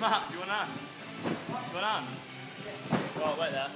Matt, do you want an? Do you want an Yes. Oh, wait there.